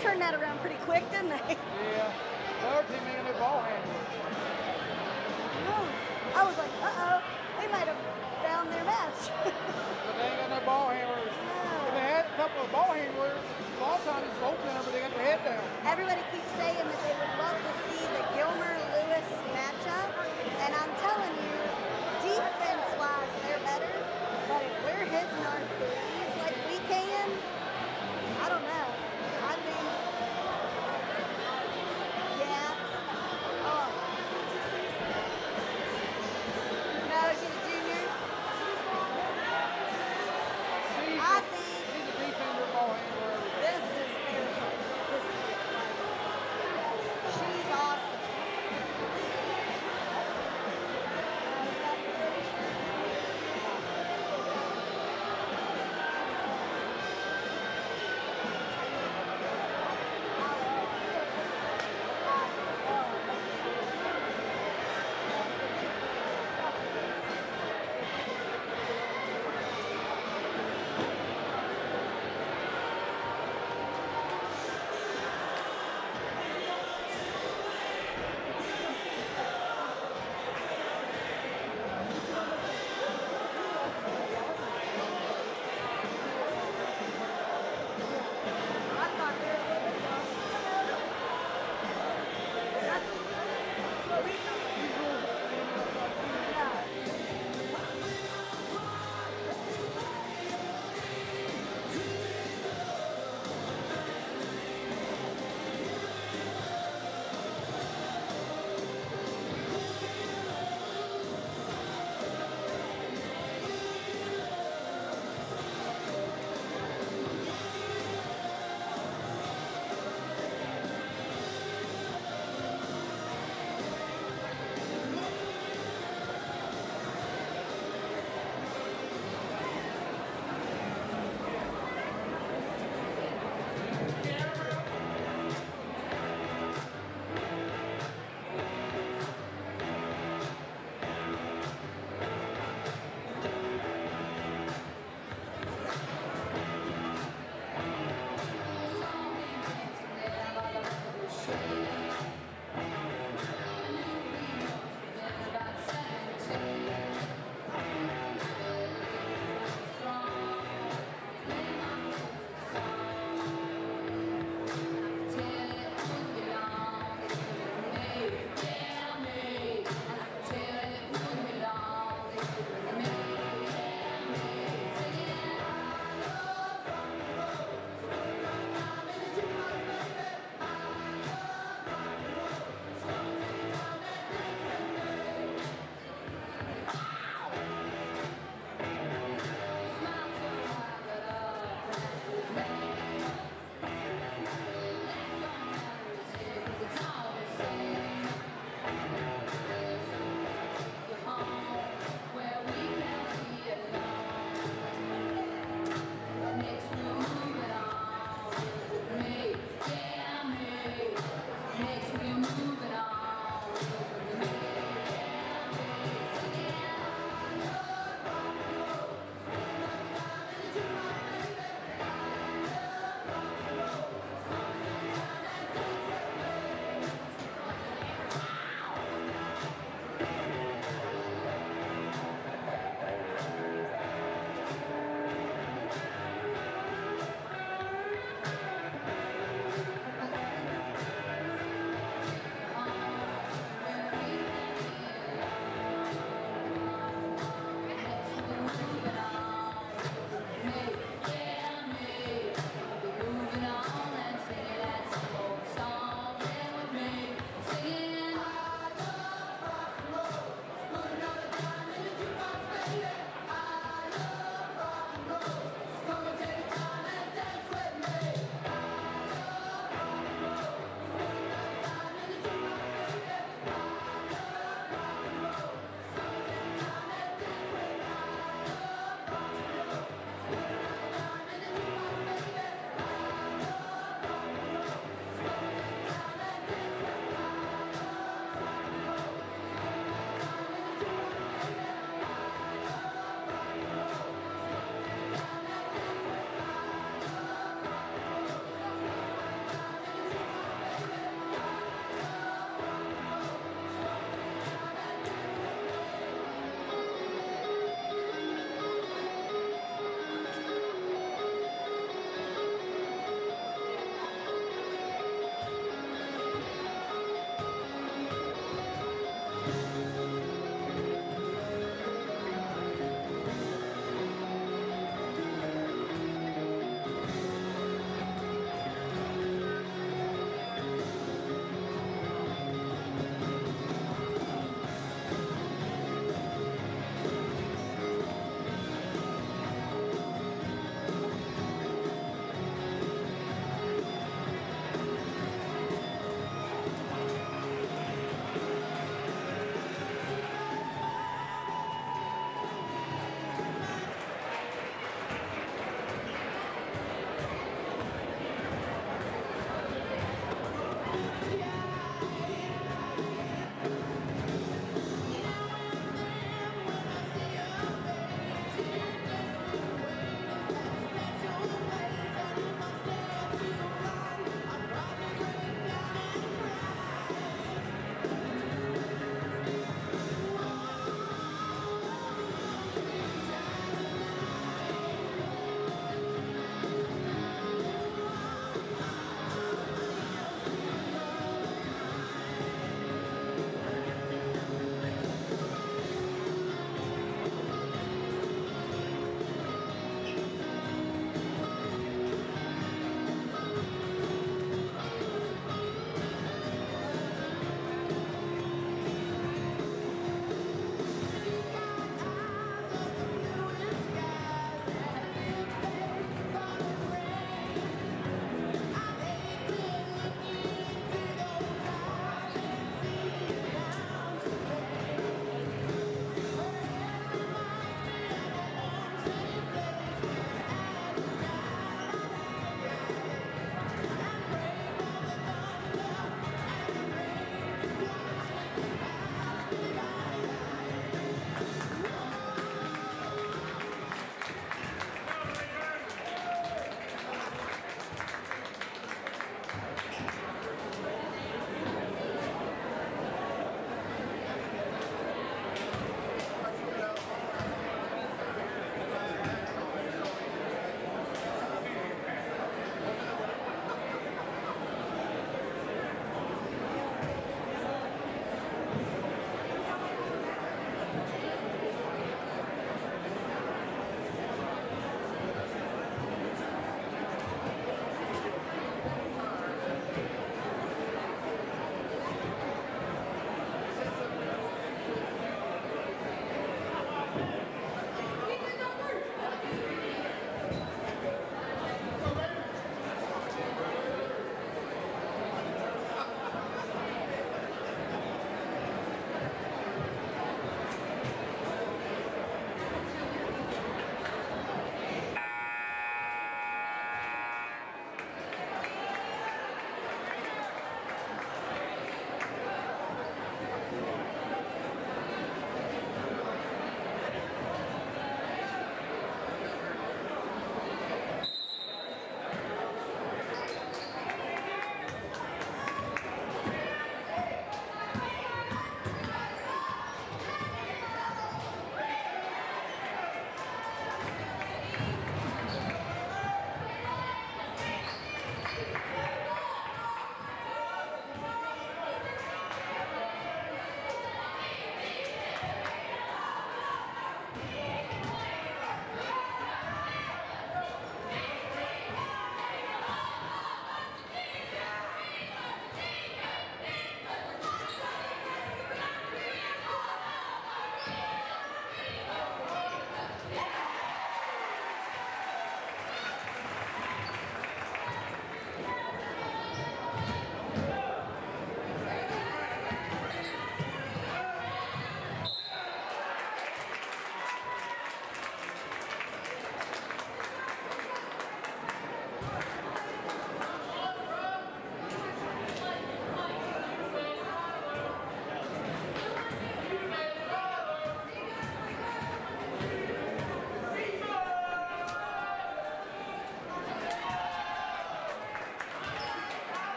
turned that around pretty quick, didn't they?